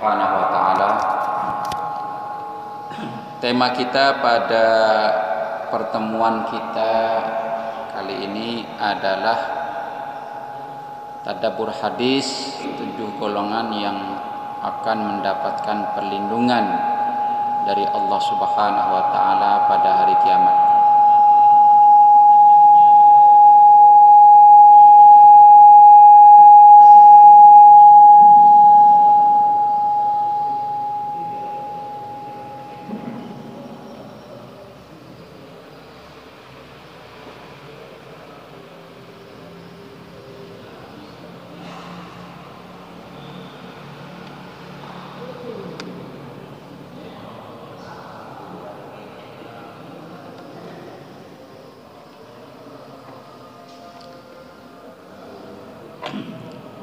Subhanahu wa taala. Tema kita pada pertemuan kita kali ini adalah tadabbur hadis tujuh golongan yang akan mendapatkan perlindungan dari Allah Subhanahu wa taala pada hari kiamat.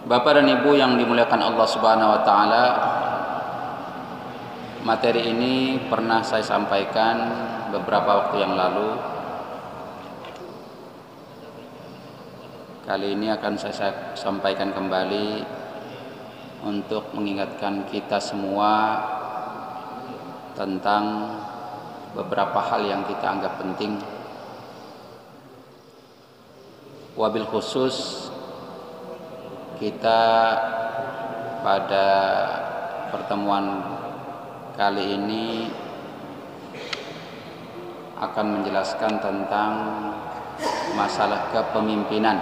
Bapak dan Ibu yang dimuliakan Allah Subhanahu wa taala, materi ini pernah saya sampaikan beberapa waktu yang lalu. Kali ini akan saya sampaikan kembali untuk mengingatkan kita semua tentang beberapa hal yang kita anggap penting. Wabil khusus kita pada pertemuan kali ini akan menjelaskan tentang masalah kepemimpinan.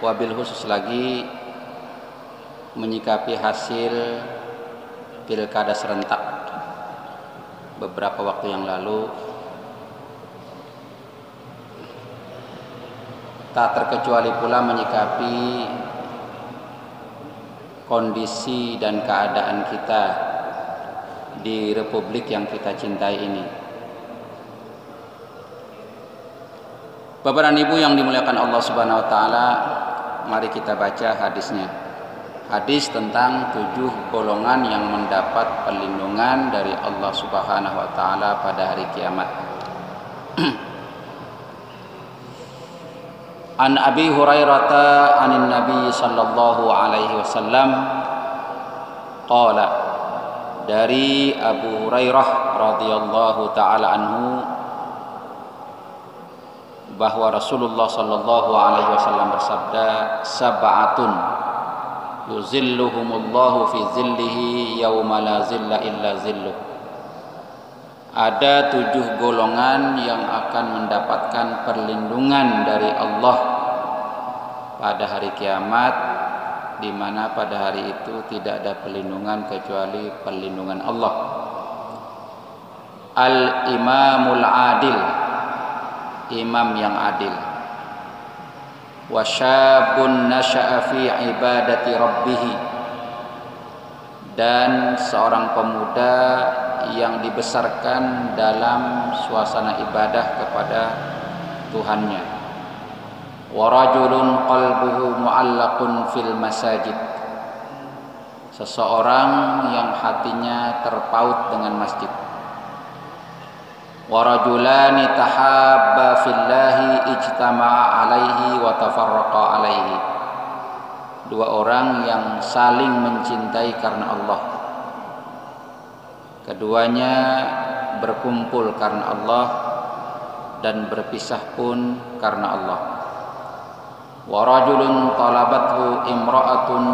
Wabil khusus lagi menyikapi hasil pilkada serentak beberapa waktu yang lalu tak terkecuali pula menyikapi kondisi dan keadaan kita di republik yang kita cintai ini. Bapak dan Ibu yang dimuliakan Allah Subhanahu wa taala, mari kita baca hadisnya hadis tentang tujuh golongan yang mendapat perlindungan dari Allah Subhanahu wa taala pada hari kiamat. An Abi Hurairah anin Nabi sallallahu alaihi wasallam qala dari Abu Hurairah radhiyallahu taala anhu bahwa Rasulullah sallallahu alaihi wasallam bersabda sab'atun yuzilluhumullahu fi zillihi yauma la zilla illa zilluh. Ada tujuh golongan yang akan mendapatkan perlindungan dari Allah pada hari kiamat di mana pada hari itu tidak ada perlindungan kecuali perlindungan Allah. Al-Imamul Adil Imam yang adil wasyabun nasha'a fi ibadati rabbih dan seorang pemuda yang dibesarkan dalam suasana ibadah kepada Tuhannya. Wa rajulun qalbuhu mu'allaqun fil masajid. Seseorang yang hatinya terpaut dengan masjid ورجلان تحابا في الله اجتمع عليه وتفرقا عليه dua orang yang saling mencintai karena Allah keduanya berkumpul karena Allah dan berpisah pun karena Allah wa rajulun talabathu imra'atun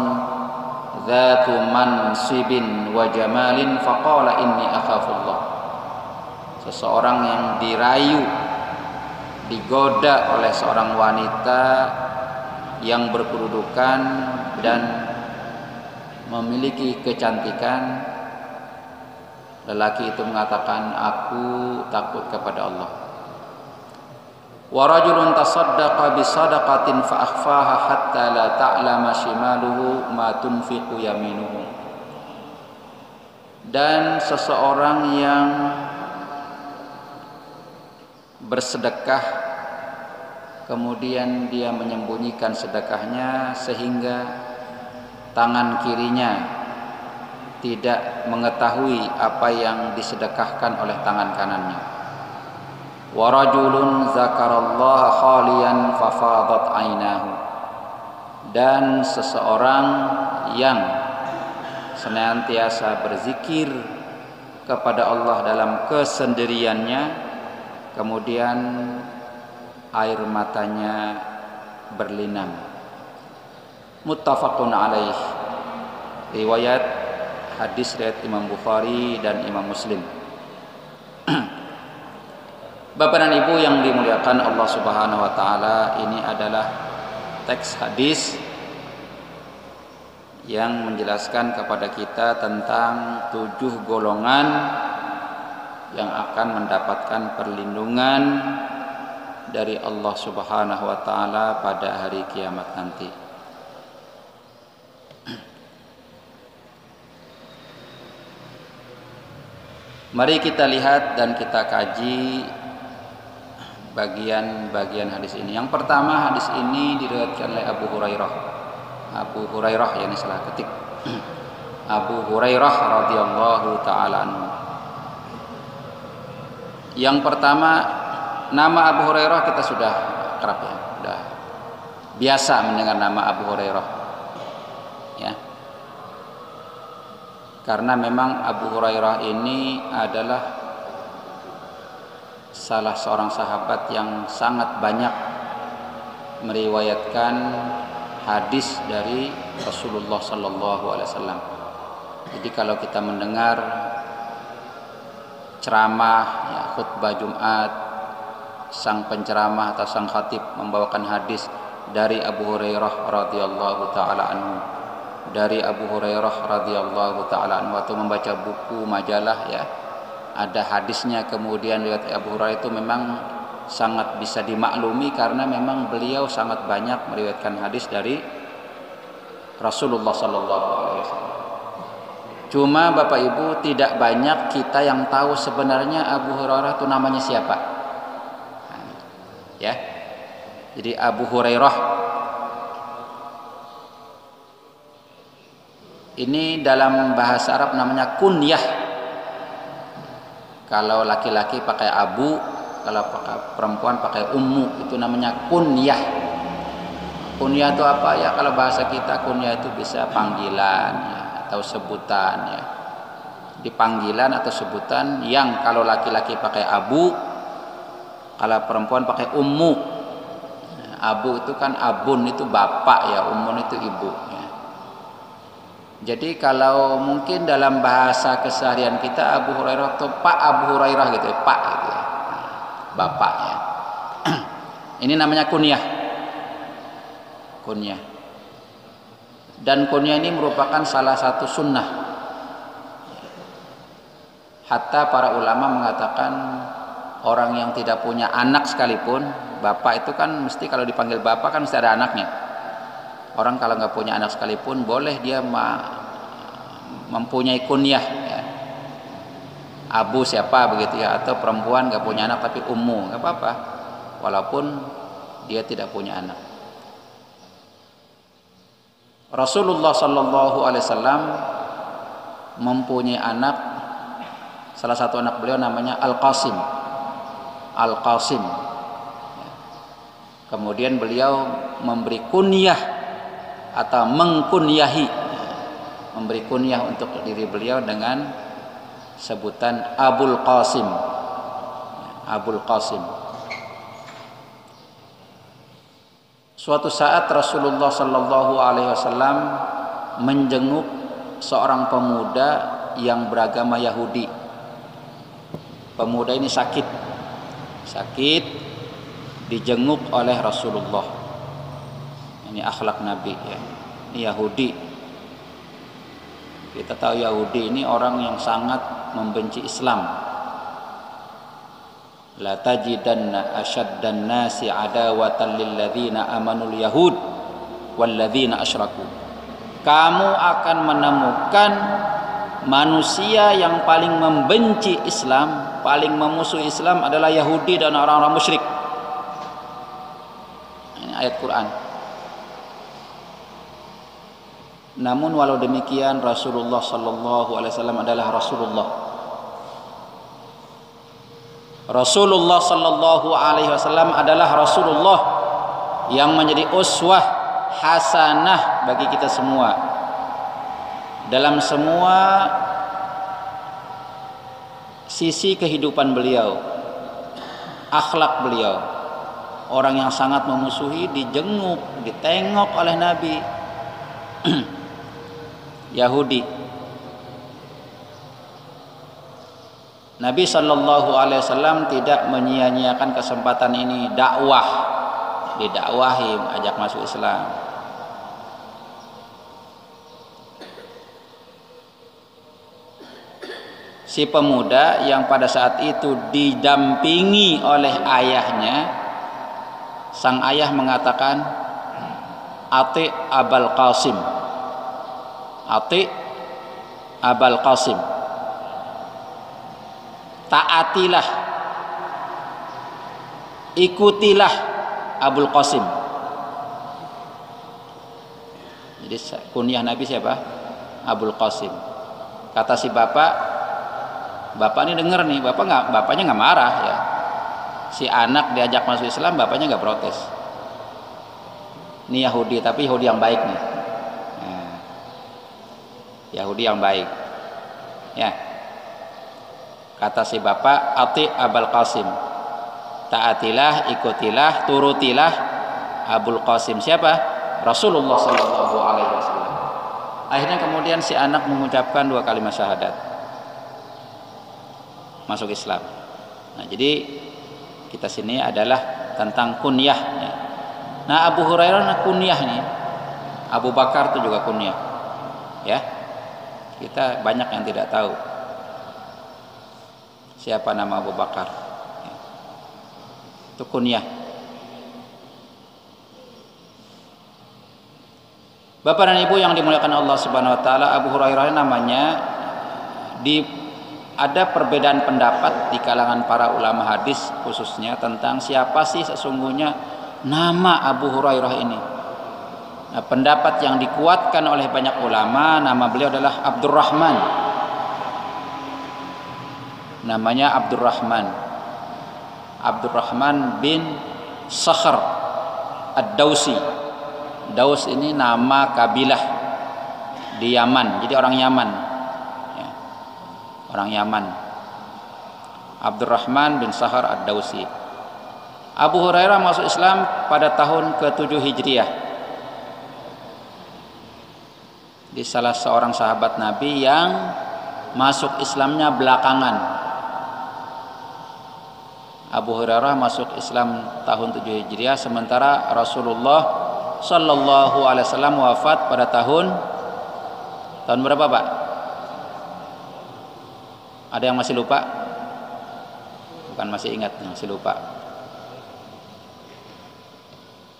dhatu mansibin wa jamalin faqala inni akhafullah seseorang yang dirayu digoda oleh seorang wanita yang berkedudukan dan memiliki kecantikan lelaki itu mengatakan aku takut kepada Allah. Wa rajulun tasaddaqa bi sadaqatin fa akhfaha hatta la ta'lama shimaluhu ma tunfiqu yaminuhu. Dan seseorang yang bersedekah kemudian dia menyembunyikan sedekahnya sehingga tangan kirinya tidak mengetahui apa yang disedekahkan oleh tangan kanannya. Wa rajulun zakarallaha khalian fafadat ainahu dan seseorang yang senantiasa berzikir kepada Allah dalam kesendiriannya kemudian air matanya berlinang. Muttafaqun alaih. Riwayat hadis riwayat Imam Bukhari dan Imam Muslim. Bapak dan Ibu yang dimuliakan Allah Subhanahu wa taala, ini adalah teks hadis yang menjelaskan kepada kita tentang tujuh golongan yang akan mendapatkan perlindungan dari Allah Subhanahu wa taala pada hari kiamat nanti. Mari kita lihat dan kita kaji bagian-bagian hadis ini. Yang pertama hadis ini diriwayatkan oleh Abu Hurairah. Abu Hurairah yang salah ketik. Abu Hurairah radhiyallahu taala anhu. Yang pertama nama Abu Hurairah kita sudah kerap ya, sudah biasa mendengar nama Abu Hurairah. Ya. Karena memang Abu Hurairah ini adalah salah seorang sahabat yang sangat banyak meriwayatkan hadis dari Rasulullah Sallallahu Alaihi Wasallam. Jadi kalau kita mendengar ceramah, ya, khutbah Jumat, sang penceramah atau sang khatib membawakan hadis dari Abu Hurairah radhiyallahu taala anhu. Dari Abu Hurairah radhiyallahu taala anhu atau membaca buku majalah ya. Ada hadisnya kemudian riwayat Abu Hurairah itu memang sangat bisa dimaklumi karena memang beliau sangat banyak meriwayatkan hadis dari Rasulullah sallallahu alaihi wasallam. Cuma Bapak Ibu tidak banyak kita yang tahu sebenarnya Abu Hurairah itu namanya siapa. Ya. Jadi Abu Hurairah. Ini dalam bahasa Arab namanya kunyah. Kalau laki-laki pakai abu kalau perempuan pakai ummu itu namanya kunyah. Kunyah itu apa? Ya kalau bahasa kita kunyah itu bisa panggilan ya, atau sebutan ya di panggilan atau sebutan yang kalau laki-laki pakai abu kalau perempuan pakai ummu abu itu kan abun itu bapak ya ummun itu ibu ya. Jadi kalau mungkin dalam bahasa keseharian kita Abu Hurairah atau Pak Abu Hurairah gitu ya, Pak gitu ya. Bapaknya. Ini namanya kunyah. Kunyah. Dan kunyah ini merupakan salah satu sunnah. Hatta para ulama mengatakan orang yang tidak punya anak sekalipun, bapak itu kan mesti kalau dipanggil bapak kan mesti ada anaknya Orang kalau nggak punya anak sekalipun boleh dia mempunyai kunyah ya. Abu siapa begitu ya atau perempuan nggak punya anak tapi ummu nggak apa-apa walaupun dia tidak punya anak. Rasulullah Shallallahu Alaihi Wasallam mempunyai anak salah satu anak beliau namanya Al Qasim Al Qasim kemudian beliau memberi kunyah atau mengkunyahi memberi kunyah untuk diri beliau dengan sebutan Abul Qasim. Abul Qasim Suatu saat Rasulullah Shallallahu Alaihi Wasallam menjenguk seorang pemuda yang beragama Yahudi. Pemuda ini sakit, sakit dijenguk oleh Rasulullah. Ini akhlak Nabi ya. Ini Yahudi. Kita tahu Yahudi ini orang yang sangat membenci Islam la tajidanna ashaddan nasi adawatan lil ladzina amanul yahud wal ladzina asyraku kamu akan menemukan manusia yang paling membenci Islam paling memusuhi Islam adalah Yahudi dan orang-orang musyrik. Ini ayat Quran. Namun walau demikian Rasulullah sallallahu alaihi wasallam adalah Rasulullah. Rasulullah sallallahu alaihi wasallam adalah Rasulullah yang menjadi uswah hasanah bagi kita semua. Dalam semua sisi kehidupan beliau akhlak beliau orang yang sangat memusuhi dijenguk ditengok oleh Nabi Yahudi Nabi Shallallahu Alaihi Wasallam tidak menyia-nyiakan kesempatan ini dakwah. Didakwahi ajak masuk Islam. Si pemuda yang pada saat itu didampingi oleh ayahnya sang ayah mengatakan ati abal qasim. Ati abal qasim taatilah. Ikutilah Abul Qasim. Jadi kunyah Nabi siapa? Abul Qasim. Kata si bapak bapak ini dengar nih bapak nggak bapaknya nggak marah ya. Si anak diajak masuk Islam bapaknya nggak protes. Ini Yahudi tapi Yahudi yang baik nih. Nah, Yahudi yang baik. Ya kata si bapak ati abul qasim. Taatilah ikutilah turutilah. Abul qasim siapa? Rasulullah sallallahu alaihi wasallam. Akhirnya kemudian si anak mengucapkan dua kalimat syahadat. Masuk Islam. Nah jadi kita sini adalah tentang kunyah. Nah Abu Hurairah kunyah nih. Abu Bakar itu juga kunyah. Ya. Kita banyak yang tidak tahu siapa nama Abu Bakar? Itu kunyah. Bapak dan Ibu yang dimuliakan Allah Subhanahu wa taala, Abu Hurairah namanya di ada perbedaan pendapat di kalangan para ulama hadis khususnya tentang siapa sih sesungguhnya nama Abu Hurairah ini. Nah, pendapat yang dikuatkan oleh banyak ulama nama beliau adalah Abdurrahman namanya Abdurrahman. Abdurrahman bin Sakhr Ad-Dausi. Daus ini nama kabilah di Yaman. Jadi orang Yaman. Ya. orang Yaman. Abdurrahman bin Sahar Ad-Dausi. Abu Hurairah masuk Islam pada tahun ke-7 Hijriah. Di salah seorang sahabat Nabi yang masuk Islamnya belakangan Abu Hurairah masuk Islam tahun 7 Hijriah sementara Rasulullah Shallallahu alaihi wasallam wafat pada tahun tahun berapa, Pak? Ada yang masih lupa? Bukan masih ingat, masih lupa.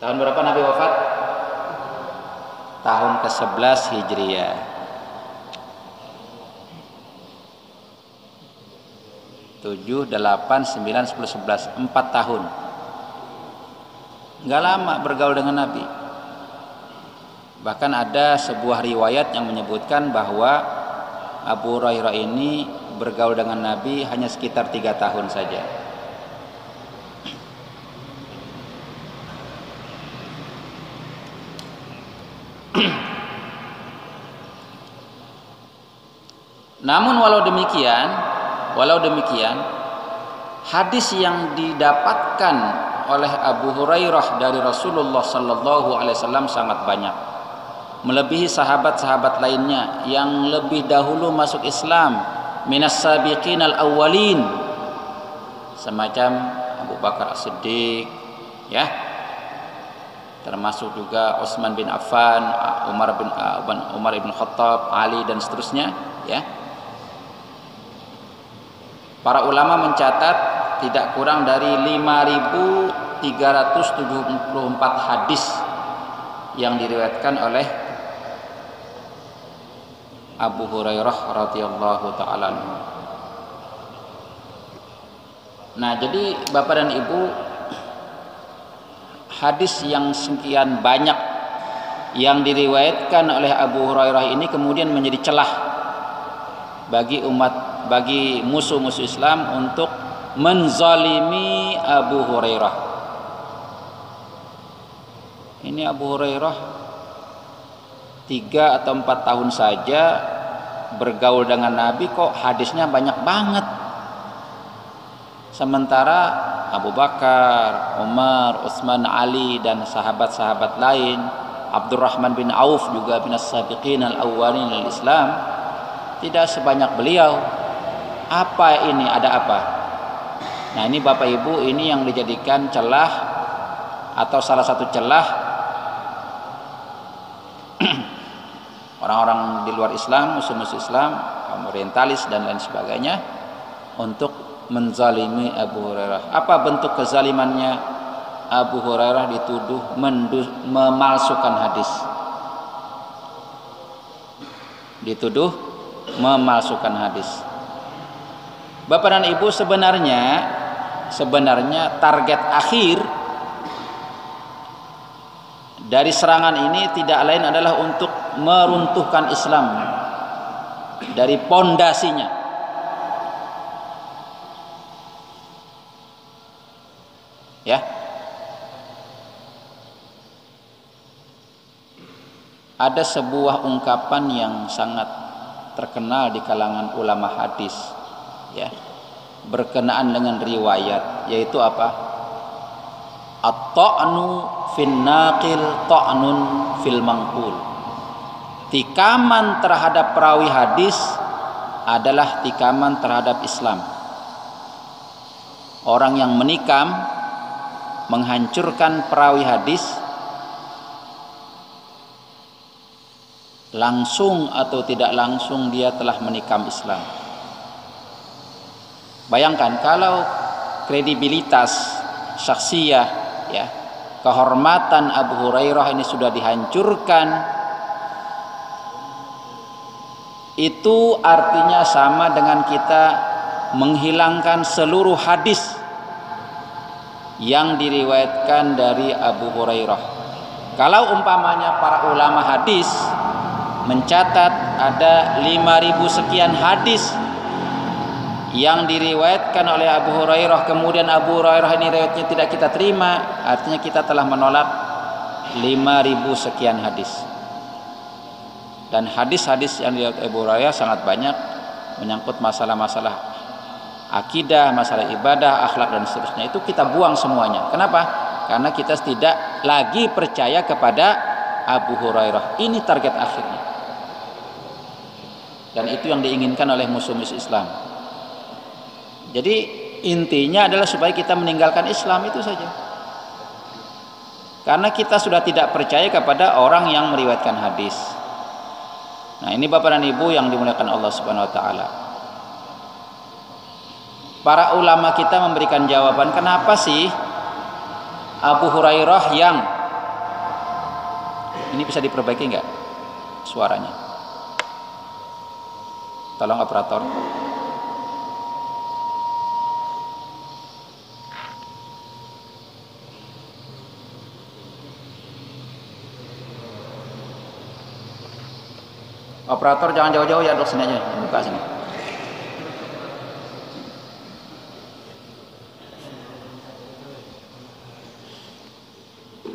Tahun berapa Nabi wafat? Tahun ke-11 Hijriah. 7, 8, 9, 10, 11 4 tahun. Nggak lama bergaul dengan Nabi. Bahkan ada sebuah riwayat yang menyebutkan bahwa Abu Hurairah ini bergaul dengan Nabi hanya sekitar tiga tahun saja. Namun walau demikian Walau demikian, hadis yang didapatkan oleh Abu Hurairah dari Rasulullah sallallahu alaihi wasallam sangat banyak. Melebihi sahabat-sahabat lainnya yang lebih dahulu masuk Islam minas sabiqin al awwalin semacam Abu Bakar As-Siddiq ya. Termasuk juga Utsman bin Affan, Umar bin Umar bin Khattab, Ali dan seterusnya ya Para ulama mencatat tidak kurang dari 5374 hadis yang diriwayatkan oleh Abu Hurairah radhiyallahu taala Nah, jadi Bapak dan Ibu hadis yang sekian banyak yang diriwayatkan oleh Abu Hurairah ini kemudian menjadi celah bagi umat bagi musuh-musuh Islam untuk menzalimi Abu Hurairah. Ini Abu Hurairah tiga atau empat tahun saja bergaul dengan Nabi kok hadisnya banyak banget. Sementara Abu Bakar, Umar, Utsman, Ali dan sahabat-sahabat lain, Abdurrahman bin Auf juga bin as-sabiqin al-awwalin al-Islam tidak sebanyak beliau. Apa ini? Ada apa? Nah, ini Bapak Ibu ini yang dijadikan celah atau salah satu celah orang-orang di luar Islam, musuh-musuh Islam, kaum orientalis dan lain sebagainya untuk menzalimi Abu Hurairah. Apa bentuk kezalimannya? Abu Hurairah dituduh memalsukan hadis. Dituduh memalsukan hadis. Bapak dan Ibu sebenarnya sebenarnya target akhir dari serangan ini tidak lain adalah untuk meruntuhkan Islam dari pondasinya. Ya. Ada sebuah ungkapan yang sangat terkenal di kalangan ulama hadis, ya. Berkenaan dengan riwayat yaitu apa? At-ta'nu fin naqil ta'nun fil mangkul. Tikaman terhadap perawi hadis adalah tikaman terhadap Islam. Orang yang menikam menghancurkan perawi hadis langsung atau tidak langsung dia telah menikam Islam Bayangkan kalau kredibilitas syaksiyah ya, kehormatan Abu Hurairah ini sudah dihancurkan itu artinya sama dengan kita menghilangkan seluruh hadis yang diriwayatkan dari Abu Hurairah. Kalau umpamanya para ulama hadis mencatat ada 5000 sekian hadis yang diriwayatkan oleh Abu Hurairah kemudian Abu Hurairah ini riwayatnya tidak kita terima artinya kita telah menolak 5000 sekian hadis dan hadis-hadis yang diriwayatkan Abu Hurairah sangat banyak menyangkut masalah-masalah akidah, masalah ibadah, akhlak dan seterusnya itu kita buang semuanya. Kenapa? Karena kita tidak lagi percaya kepada Abu Hurairah. Ini target akhirnya. Dan itu yang diinginkan oleh musuh-musuh Islam jadi intinya adalah supaya kita meninggalkan Islam itu saja. Karena kita sudah tidak percaya kepada orang yang meriwayatkan hadis. Nah, ini Bapak dan Ibu yang dimuliakan Allah Subhanahu wa taala. Para ulama kita memberikan jawaban kenapa sih Abu Hurairah yang ini bisa diperbaiki enggak suaranya? Tolong operator. Operator jangan jauh-jauh ya dok sini aja, buka sini.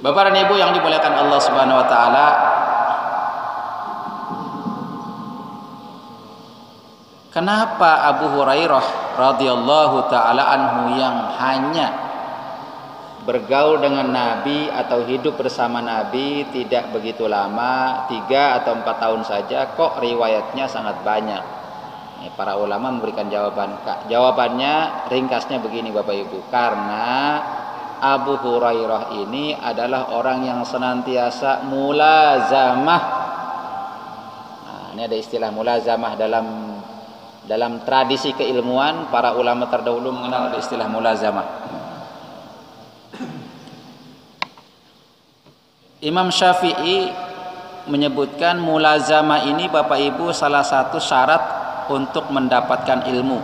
Bapak dan Ibu yang dimuliakan Allah Subhanahu wa taala, Kenapa Abu Hurairah radhiyallahu taala anhu yang hanya bergaul dengan Nabi atau hidup bersama Nabi tidak begitu lama, tiga atau empat tahun saja, kok riwayatnya sangat banyak. Para ulama memberikan jawaban. Jawabannya ringkasnya begini Bapak Ibu, karena Abu Hurairah ini adalah orang yang senantiasa mulazamah. Nah, ini ada istilah mulazamah dalam dalam tradisi keilmuan para ulama terdahulu mengenal istilah mulazamah. Imam Syafi'i menyebutkan mulazama ini Bapak Ibu salah satu syarat untuk mendapatkan ilmu.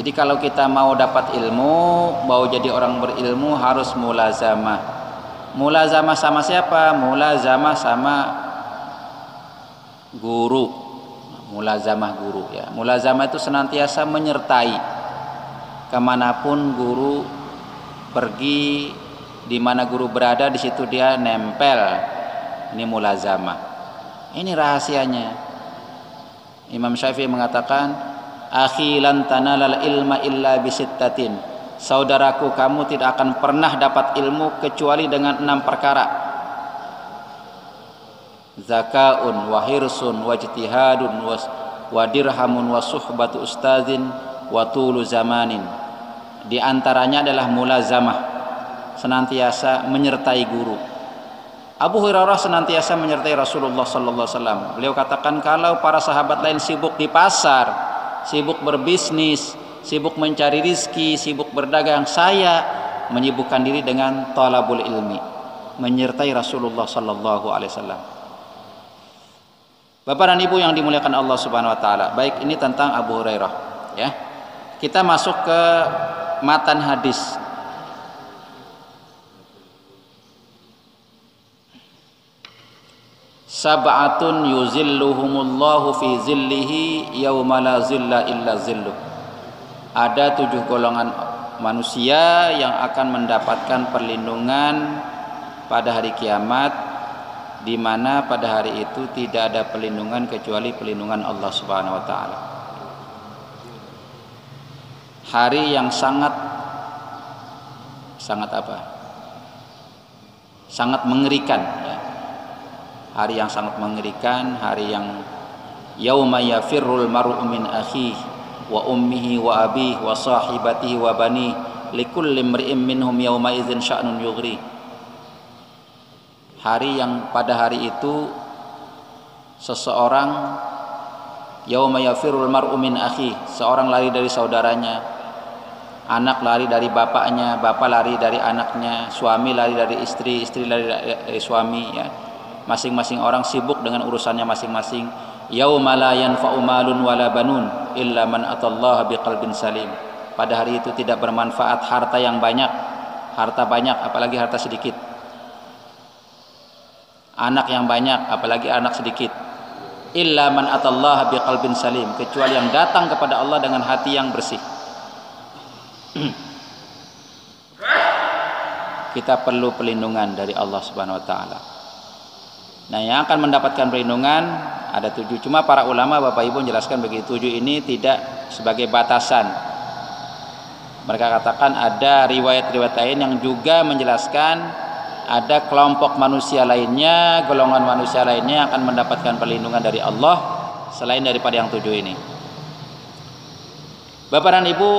Jadi kalau kita mau dapat ilmu, mau jadi orang berilmu harus mulazama. Mulazama sama siapa? Mulazama sama guru. Mulazamah guru ya. Mulazama itu senantiasa menyertai. ke mana pun guru pergi di mana guru berada di situ dia nempel ini mulazamah ini rahasianya Imam Syafi'i mengatakan akhilan tanalal ilma illa bisittatin saudaraku kamu tidak akan pernah dapat ilmu kecuali dengan enam perkara zakaun wa hirsun wa ijtihadun wa dirhamun wa suhbatu ustazin wa tulu zamanin di antaranya adalah mulazamah senantiasa menyertai guru Abu Hurairah senantiasa menyertai Rasulullah sallallahu alaihi wasallam. Beliau katakan kalau para sahabat lain sibuk di pasar, sibuk berbisnis, sibuk mencari rizki, sibuk berdagang, saya menyibukkan diri dengan talabul ilmi, menyertai Rasulullah sallallahu alaihi wasallam. Bapak dan Ibu yang dimuliakan Allah Subhanahu wa taala, baik ini tentang Abu Hurairah, ya. Kita masuk ke matan hadis. Sab'atun yuzilluhumullahu fi zillihi yauma la zilla illa zilluh ada tujuh golongan manusia yang akan mendapatkan perlindungan pada hari kiamat di mana pada hari itu tidak ada perlindungan kecuali perlindungan Allah Subhanahu wa taala. Hari yang sangat sangat apa? Sangat mengerikan ya hari yang sangat mengerikan, hari yang yauma yafirrul mar'u min akhihi wa ummihi wa abihi wa sahibatihi wa bani likulli imri'in minhum yauma idzin sya'nun yughri. Hari yang pada hari itu seseorang yauma yafirrul mar'u min akhi, seorang lari dari saudaranya, anak lari dari bapaknya, bapak lari dari anaknya, suami lari dari istri, istri lari dari suami ya. Masing-masing orang sibuk dengan urusannya masing-masing. Yauma la yanfa'u malun wala banun illa man atallaha biqalbin salim. Pada hari itu tidak bermanfaat harta yang banyak harta banyak apalagi harta sedikit anak yang banyak apalagi anak sedikit illa man atallaha biqalbin salim kecuali yang datang kepada Allah dengan hati yang bersih kita perlu pelindungan dari Allah Subhanahu wa taala Nah yang akan mendapatkan perlindungan ada tujuh. Cuma para ulama Bapak Ibu menjelaskan bagi tujuh ini tidak sebagai batasan. Mereka katakan ada riwayat-riwayat lain yang juga menjelaskan ada kelompok manusia lainnya, golongan manusia lainnya akan mendapatkan perlindungan dari Allah selain daripada yang tujuh ini. Bapak dan Ibu,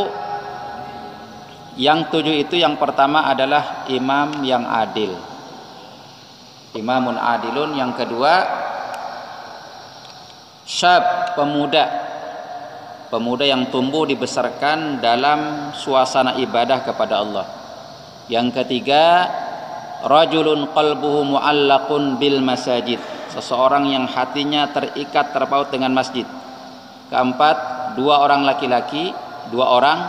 yang tujuh itu yang pertama adalah imam yang adil. Imamun adilun. Yang kedua syab pemuda. Pemuda yang tumbuh dibesarkan dalam suasana ibadah kepada Allah. Yang ketiga rajulun qalbuhu muallaqun bil masajid. Seseorang yang hatinya terikat terpaut dengan masjid. Keempat dua orang laki-laki dua orang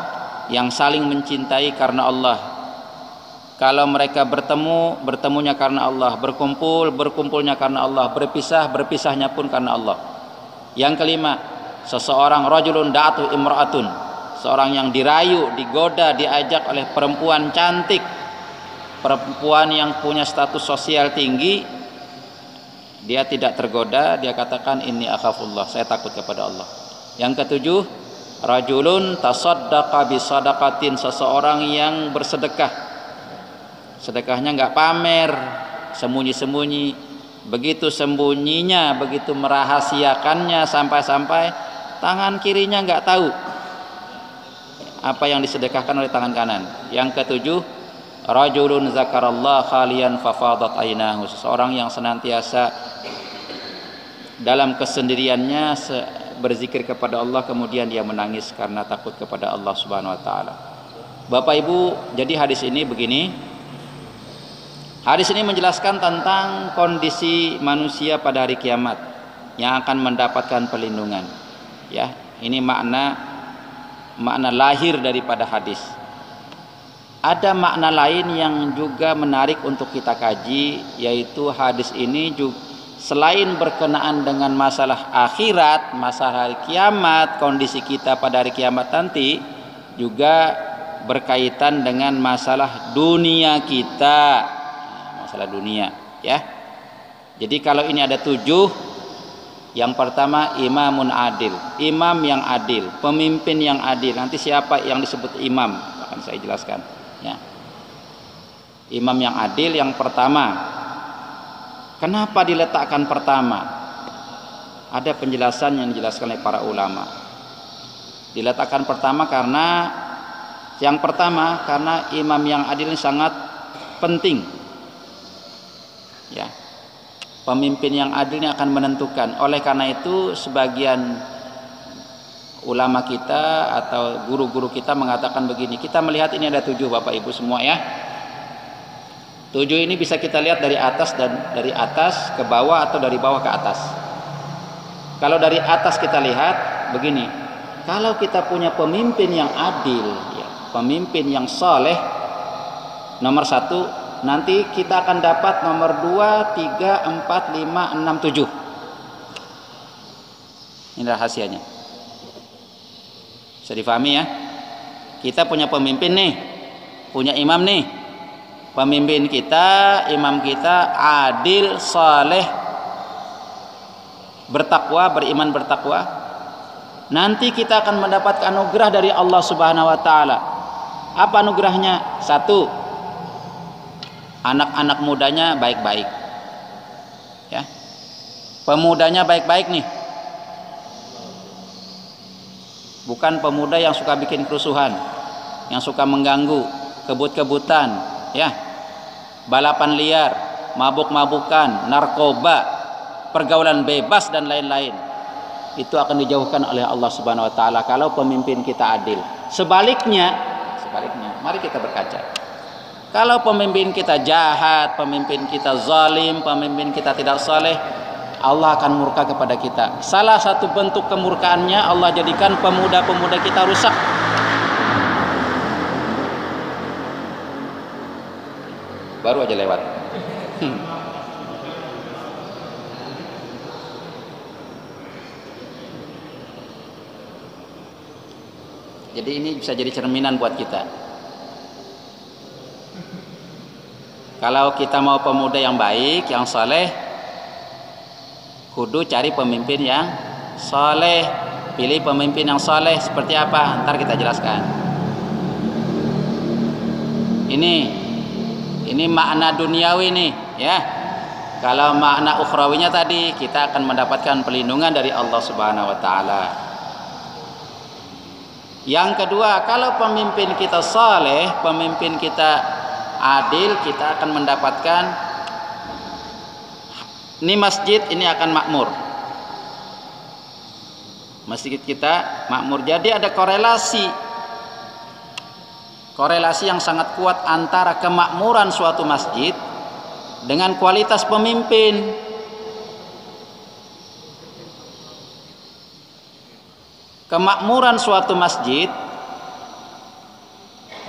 yang saling mencintai karena Allah. Kalau mereka bertemu bertemunya karena Allah. Berkumpul berkumpulnya karena Allah. Berpisah berpisahnya pun karena Allah. Yang kelima seseorang rajulun da'atu imra'atun. Seorang yang dirayu digoda diajak oleh perempuan cantik perempuan yang punya status sosial tinggi dia tidak tergoda dia katakan ini akhafullah. Saya takut kepada Allah. Yang ketujuh rajulun tasaddaqa bisadaqatin seseorang yang bersedekah. Sedekahnya nggak pamer sembunyi-sembunyi. Begitu sembunyinya begitu merahasiakannya sampai-sampai tangan kirinya nggak tahu apa yang disedekahkan oleh tangan kanan. Yang ketujuh rajulun zakarallah khalian fafadat ainahu seseorang yang senantiasa dalam kesendiriannya berzikir kepada Allah kemudian dia menangis karena takut kepada Allah Subhanahu wa taala. Bapak Ibu, jadi hadis ini begini, Hadis ini menjelaskan tentang kondisi manusia pada hari kiamat yang akan mendapatkan perlindungan. Ya, ini makna makna lahir daripada hadis. Ada makna lain yang juga menarik untuk kita kaji yaitu hadis ini juga selain berkenaan dengan masalah akhirat, masalah hari kiamat, kondisi kita pada hari kiamat nanti juga berkaitan dengan masalah dunia kita. Nah, masalah dunia ya. Jadi kalau ini ada tujuh yang pertama imamun adil imam yang adil pemimpin yang adil. Nanti siapa yang disebut imam? Akan saya jelaskan ya imam yang adil yang pertama. Kenapa diletakkan pertama? Ada penjelasan yang dijelaskan oleh para ulama. Diletakkan pertama karena yang pertama karena imam yang adil ini sangat penting. Ya. Pemimpin yang adil ini akan menentukan. Oleh karena itu sebagian ulama kita atau guru-guru kita mengatakan begini kita melihat ini ada tujuh bapak ibu semua ya Tujuh ini bisa kita lihat dari atas dan dari atas ke bawah atau dari bawah ke atas. Kalau dari atas kita lihat begini, kalau kita punya pemimpin yang adil, ya, pemimpin yang soleh, nomor satu, nanti kita akan dapat nomor dua, tiga, empat, lima, enam, tujuh. Ini rahasianya. Bisa difahami ya? Kita punya pemimpin nih, punya imam nih, pemimpin kita, imam kita adil, saleh, bertakwa, beriman bertakwa. Nanti kita akan mendapatkan anugerah dari Allah Subhanahu wa taala. Apa anugerahnya? Satu, anak-anak mudanya baik-baik. Ya. Pemudanya baik-baik nih. Bukan pemuda yang suka bikin kerusuhan, yang suka mengganggu, kebut-kebutan, ya. Balapan liar mabuk-mabukan narkoba pergaulan bebas dan lain-lain. Itu akan dijauhkan oleh Allah Subhanahu wa taala kalau pemimpin kita adil. Sebaliknya sebaliknya mari kita berkaca. Kalau pemimpin kita jahat pemimpin kita zalim pemimpin kita tidak saleh Allah akan murka kepada kita. Salah satu bentuk kemurkaannya Allah jadikan pemuda-pemuda kita rusak. Baru aja lewat. Jadi ini bisa jadi cerminan buat kita. Kalau kita mau pemuda yang baik yang soleh kudu cari pemimpin yang soleh. Pilih pemimpin yang soleh seperti apa? Ntar kita jelaskan. Ini ini makna duniawi nih ya. Kalau makna ukhrawinya tadi kita akan mendapatkan perlindungan dari Allah Subhanahu wa taala. Yang kedua kalau pemimpin kita saleh pemimpin kita adil kita akan mendapatkan ini masjid ini akan makmur. Masjid kita makmur. Jadi ada korelasi. Korelasi yang sangat kuat antara kemakmuran suatu masjid dengan kualitas pemimpin. Kemakmuran suatu masjid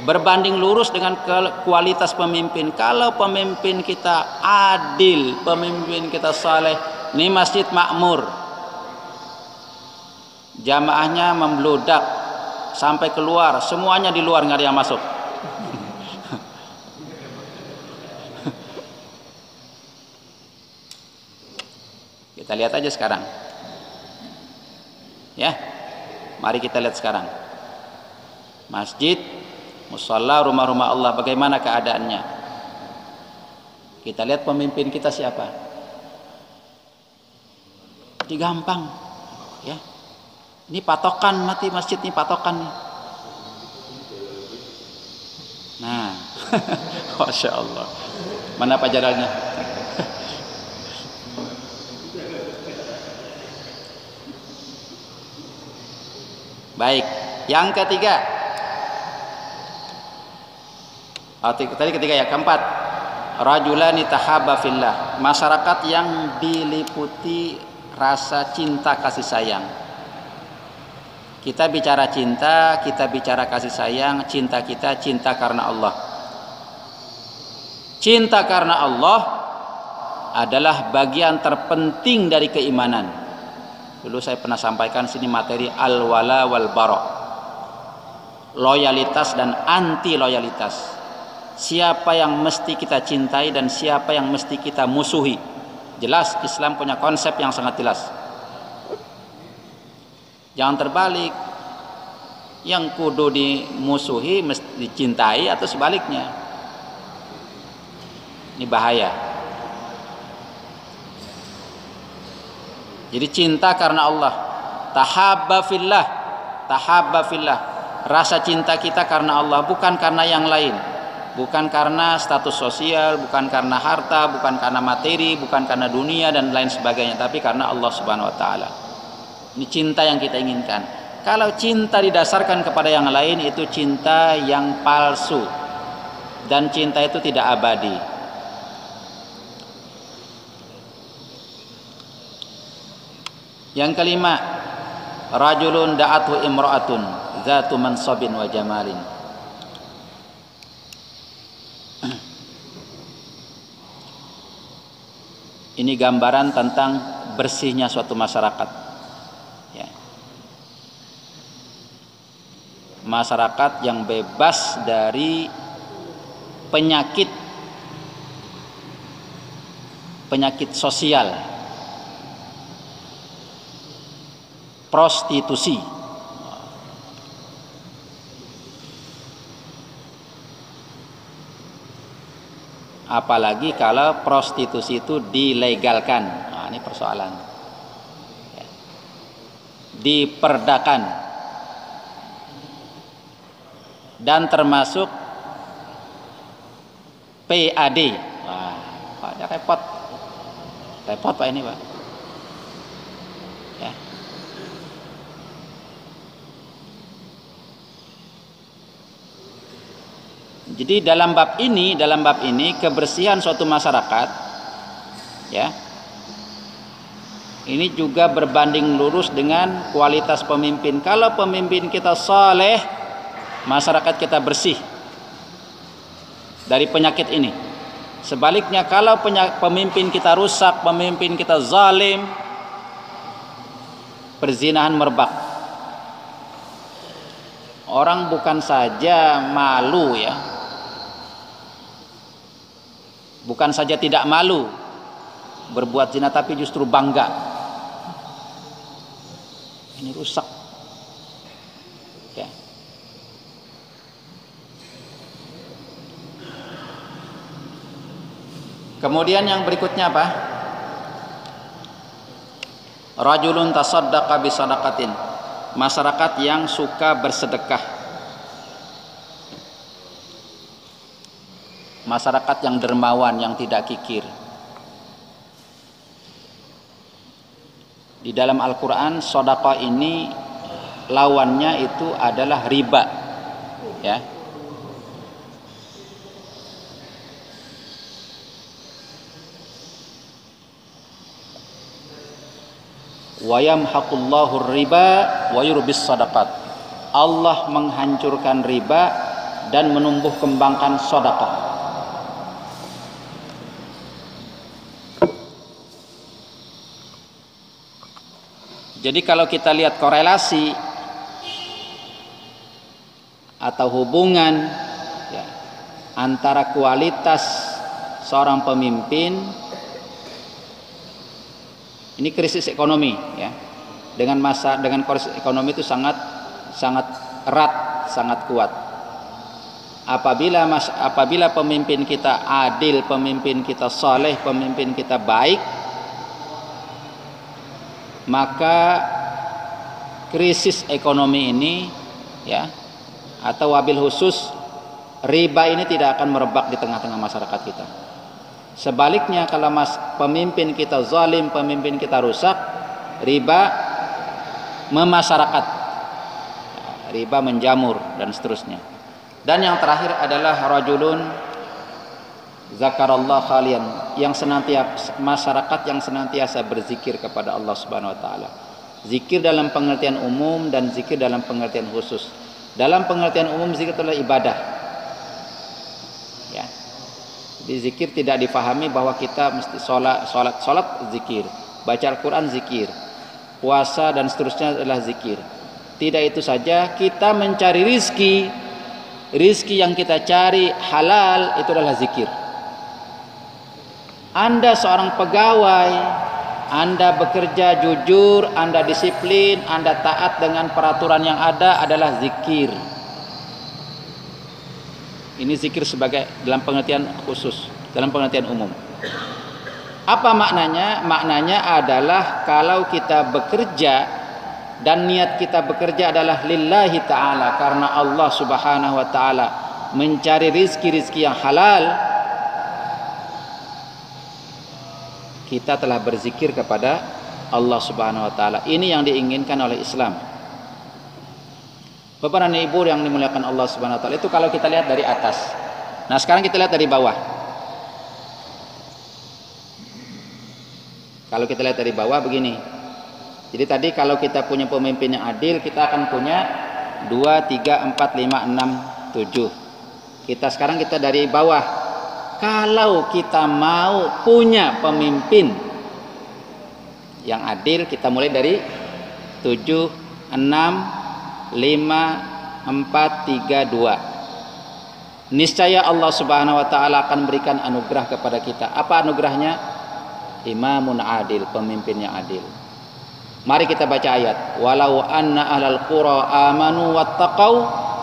berbanding lurus dengan kualitas pemimpin. Kalau pemimpin kita adil pemimpin kita saleh ini masjid makmur. Jamaahnya membludak sampai keluar. Semuanya di luar nggak ada yang masuk. Kita lihat aja sekarang. Ya mari kita lihat sekarang. Masjid musalla rumah-rumah Allah bagaimana keadaannya kita lihat pemimpin kita siapa jadi gampang ya ini patokan mati masjid ini patokan. Nah, masya Allah. Mana pajarannya? Baik, yang ketiga. Tadi ketiga ya, keempat. Rajulani tahaba fillah. Masyarakat yang diliputi rasa cinta kasih sayang kita bicara cinta, kita bicara kasih sayang, cinta kita cinta karena Allah. Cinta karena Allah adalah bagian terpenting dari keimanan. Dulu saya pernah sampaikan sini materi al-wala wal bara. loyalitas dan anti loyalitas siapa yang mesti kita cintai dan siapa yang mesti kita musuhi. Jelas Islam punya konsep yang sangat jelas. Jangan terbalik. Yang kudu dimusuhi mesti dicintai atau sebaliknya. Ini bahaya. Jadi cinta karena Allah. Tahabba fillah. Tahabba fillah. Rasa cinta kita karena Allah bukan karena yang lain bukan karena status sosial bukan karena harta bukan karena materi bukan karena dunia dan lain sebagainya tapi karena Allah Subhanahu wa taala ini cinta yang kita inginkan kalau cinta didasarkan kepada yang lain itu cinta yang palsu dan cinta itu tidak abadi. Yang kelima, rajulun da'atu imra'atun zatu mansabin wa jamalin. Ini gambaran tentang bersihnya suatu masyarakat. masyarakat yang bebas dari penyakit. Penyakit sosial. Prostitusi apalagi kalau prostitusi itu dilegalkan nah, ini persoalan ya. diperdakan dan termasuk PAD. Wah, ya repot. Repot Pak ini, Pak. Jadi dalam bab ini, dalam bab ini kebersihan suatu masyarakat ya. Ini juga berbanding lurus dengan kualitas pemimpin. Kalau pemimpin kita saleh, masyarakat kita bersih dari penyakit ini. Sebaliknya kalau pemimpin kita rusak, pemimpin kita zalim, perzinahan merebak. Orang bukan saja malu ya. Bukan saja tidak malu berbuat zina tapi justru bangga. Ini rusak Kemudian yang berikutnya apa? Rajulun tasaddaqa bisadaqatin. Masyarakat yang suka bersedekah. Masyarakat yang dermawan, yang tidak kikir. Di dalam Al-Qur'an sedekah ini lawannya itu adalah riba. Ya. wa yamhaqullahu riba wa yurbis sadaqat Allah menghancurkan riba dan menumbuh kembangkan sedekah Jadi kalau kita lihat korelasi atau hubungan ya, antara kualitas seorang pemimpin ini krisis ekonomi ya. Dengan masa dengan krisis ekonomi itu sangat sangat erat, sangat kuat. Apabila mas apabila pemimpin kita adil, pemimpin kita soleh, pemimpin kita baik, maka krisis ekonomi ini ya atau wabil khusus riba ini tidak akan merebak di tengah-tengah masyarakat kita. Sebaliknya kalau mas pemimpin kita zalim, pemimpin kita rusak, riba memasyarakat. Riba menjamur dan seterusnya. Dan yang terakhir adalah rajulun zakarallah kalian yang senantiasa masyarakat yang senantiasa berzikir kepada Allah Subhanahu wa taala. Zikir dalam pengertian umum dan zikir dalam pengertian khusus. Dalam pengertian umum zikir adalah ibadah di zikir tidak difahami bahwa kita mesti sholat, sholat, sholat zikir, baca Al-Quran zikir, puasa dan seterusnya adalah zikir. Tidak itu saja, kita mencari rizki, rizki yang kita cari halal itu adalah zikir. Anda seorang pegawai, Anda bekerja jujur, Anda disiplin, Anda taat dengan peraturan yang ada adalah zikir. Ini zikir sebagai dalam pengertian khusus, dalam pengertian umum. Apa maknanya? Maknanya adalah kalau kita bekerja dan niat kita bekerja adalah lillahi taala karena Allah Subhanahu wa taala mencari rizki-rizki yang halal kita telah berzikir kepada Allah Subhanahu wa taala. Ini yang diinginkan oleh Islam. Bapak dan Ibu yang dimuliakan Allah Subhanahu wa taala itu kalau kita lihat dari atas. Nah, sekarang kita lihat dari bawah. Kalau kita lihat dari bawah begini, jadi tadi kalau kita punya pemimpin yang adil, kita akan punya 2, 3, 4, 5, 6, 7. Kita sekarang kita dari bawah. Kalau kita mau punya pemimpin yang adil, kita mulai dari 7, 6, 5, 4, 3, 2. Niscaya Allah Subhanahu wa taala akan berikan anugerah kepada kita. Apa anugerahnya? Imamun adil, pemimpin yang adil. Mari kita baca ayat. Walau anna ahlal qura amanu wattaqau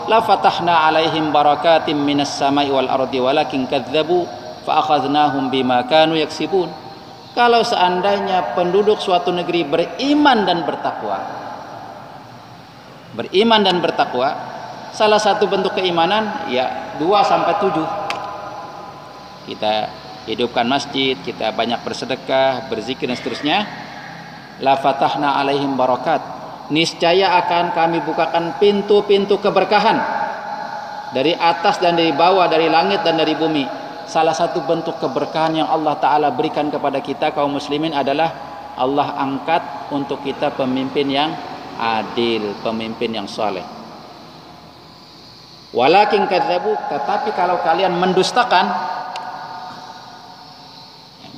la fatahna alaihim barakatim minas samai wal ardi walakin kadzabu fa akhadnahum bima kanu yaksibun. Kalau seandainya penduduk suatu negeri beriman dan bertakwa. Beriman dan bertakwa, salah satu bentuk keimanan ya 2 sampai 7. Kita hidupkan masjid, kita banyak bersedekah, berzikir dan seterusnya la fatahna alaihim barakat niscaya akan kami bukakan pintu-pintu keberkahan dari atas dan dari bawah dari langit dan dari bumi. Salah satu bentuk keberkahan yang Allah taala berikan kepada kita kaum muslimin adalah Allah angkat untuk kita pemimpin yang adil pemimpin yang soleh walakin kadzabu tetapi kalau kalian mendustakan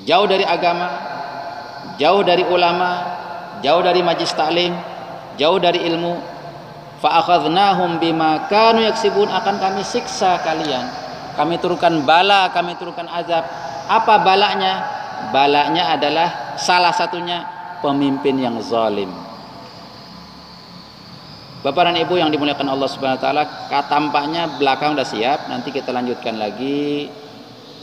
jauh dari agama jauh dari ulama, jauh dari majlis taklim, jauh dari ilmu. Fa akhadnahum bima kanu yaksibun akan kami siksa kalian. Kami turunkan bala, kami turunkan azab. Apa balanya? Balanya adalah salah satunya pemimpin yang zalim. Bapak dan Ibu yang dimuliakan Allah Subhanahu wa taala, tampaknya belakang sudah siap. Nanti kita lanjutkan lagi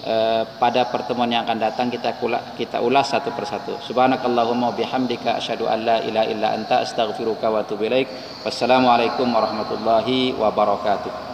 Eh, pada pertemuan yang akan datang kita kita ulas satu persatu. Subhanakallahumma bihamdika asyhadu an la ilaha illa anta astaghfiruka wa atubu ilaik. Wassalamualaikum warahmatullahi wabarakatuh.